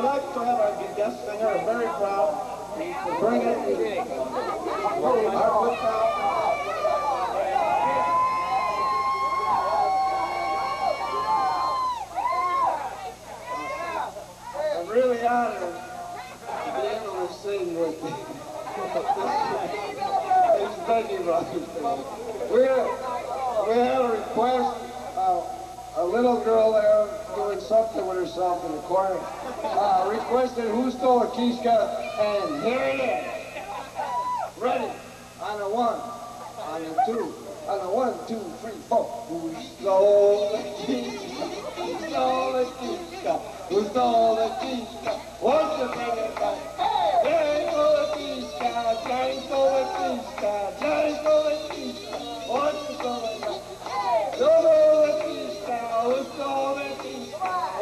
pleased to have our guest singer, very proud to bring it our good pal. I'm really honored to be able to sing with you. It's Dougie. We're, we have a request, a little girl there doing something with herself in the corner, uh, requested who stole a Kishka, and here it is. Ready? On the one, on the two, on the one, two, three, four. Who stole the Kishka? Who stole the Kishka? Who stole the Kishka?